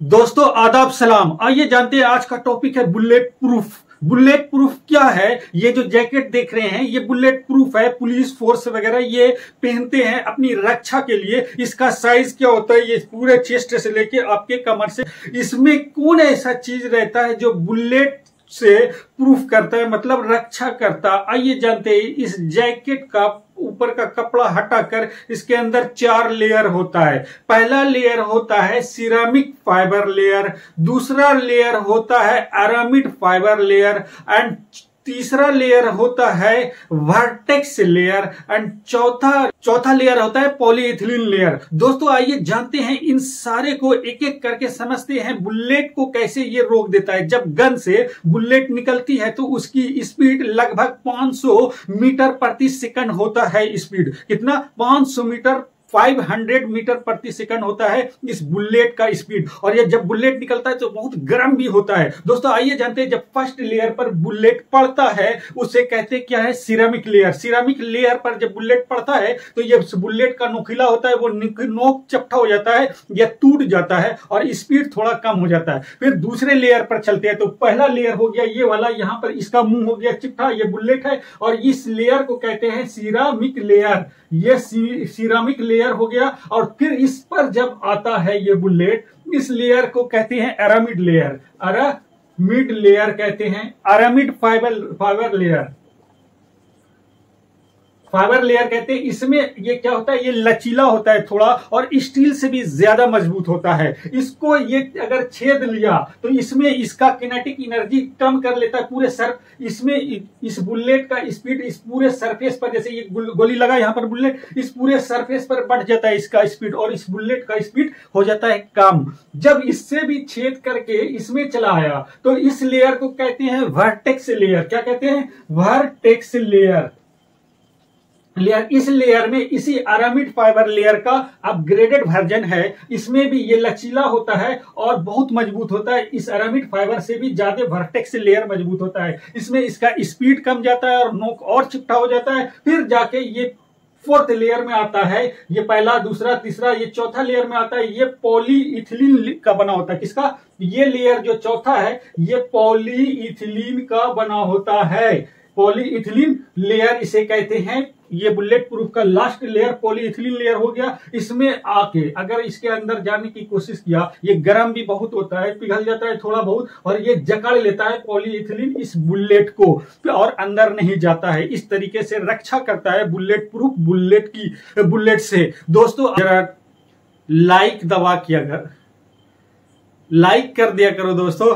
दोस्तों, आदाब, सलाम। आइए जानते हैं आज का टॉपिक है बुलेट प्रूफ बुलेट प्रूफ क्या है? ये जो जैकेट देख रहे हैं, ये बुलेट प्रूफ है। पुलिस फोर्स वगैरह ये पहनते हैं अपनी रक्षा के लिए। इसका साइज़ क्या होता है? ये पूरे चेस्ट से लेके आपके कमर से। इसमें कौन ऐसा चीज़ रहता है जो बुलेट से प्रूफ करता है? मतलब रक्षा करता। आइए जानते हैं इस जैकेट का ऊपर का कपड़ा हटाकर इसके अंदर चार लेयर होता है। पहला लेयर होता है सिरामिक फाइबर लेयर दूसरा लेयर होता है एरामिड फाइबर लेयर एंड तीसरा लेयर होता है वर्टेक्स लेयर एंड चौथा चौथा लेयर होता है पॉलीइथिलीन लेयर दोस्तों, आइए जानते हैं इन सारे को एक एक करके समझते हैं बुलेट को कैसे ये रोक देता है। जब गन से बुलेट निकलती है तो उसकी स्पीड लगभग 500 मीटर प्रति सेकंड होता है स्पीड कितना? 500 मीटर 500 मीटर प्रति सेकंड होता है इस बुलेट का स्पीड। और ये जब बुलेट निकलता है तो बहुत गर्म भी होता है। दोस्तों, आइए जानते हैं, जब फ़र्स्ट लेयर पर बुलेट पड़ता है, उसे कहते क्या है? Ceramic layer. सिरामिक लेयर पर जब बुलेट पड़ता है तो ये बुलेट का नोखिला होता है, वो नोक चपटा हो जाता है या टूट जाता है और स्पीड थोड़ा कम हो जाता है। फिर दूसरे लेयर पर चलते हैं तो पहला लेयर हो गया ये वाला, यहाँ पर इसका मुँह हो गया, चिपटा, ये बुलेट है। और इस लेयर को कहते हैं सिरामिक लेयर। ये सिरामिक लेयर हो गया और फिर इस पर जब आता है ये बुलेट इस लेयर को कहते हैं aramid layer aramid layer कहते हैं aramid fibre fibre layer fibre layer कहते हैं, इसमें ये क्या होता है, ये लचीला होता है थोड़ा, और स्टील से भी ज़्यादा मज़बूत होता है। इसको ये अगर छेद लिया तो इसमें इसका किनेटिक एनर्जी कम कर लेता है पूरे सर, इसमें इस बुलेट का स्पीड इस पूरे सरफेस पर, जैसे ये गोली लगा यहाँ पर बुलेट, इस पूरे सरफेस पर बढ़ जाता है इसका स्पीड और इस बुलेट का स्पीड हो जाता है कम। जब इससे भी छेद करके इसमें चला आया तो इस लेयर को कहते हैं वर्टेक्स लेयर क्या कहते हैं? वर्टेक्स लेयर लेयर, इस लेयर में, इसी आरामिड फाइबर लेयर का अपग्रेडेड वर्जन है। इसमें भी ये लचीला होता है और बहुत मज़बूत होता है। इस आरामिड फाइबर से भी ज़्यादा वर्टेक्स लेयर मज़बूत होता है। इसमें इसका स्पीड कम जाता है और नोक और चिपटा हो जाता है। फिर जाके ये फोर्थ लेयर में आता है। ये पहला, दूसरा, तीसरा, ये चौथा लेयर में आता है। ये पॉलीइथिलीन का बना होता है। किसका? ये लेयर जो चौथा है, ये पॉलीइथिलीन का बना होता है। पॉलीइथिलीन लेयर इसे कहते हैं। ये बुलेट प्रूफ का लास्ट लेयर पॉलीइथिलीन लेयर हो गया। इसमें आके अगर इसके अंदर जाने की कोशिश किया, ये गर्म भी बहुत होता है, पिघल जाता है थोड़ा बहुत, और ये जकड़ लेता है पॉलीइथिलीन इस बुलेट को, और अंदर नहीं जाता है। इस तरीके से रक्षा करता है बुलेट प्रूफ, बुलेट की, बुलेट से। दोस्तों लाइक दबा किया अगर लाइक कर दिया करो दोस्तों।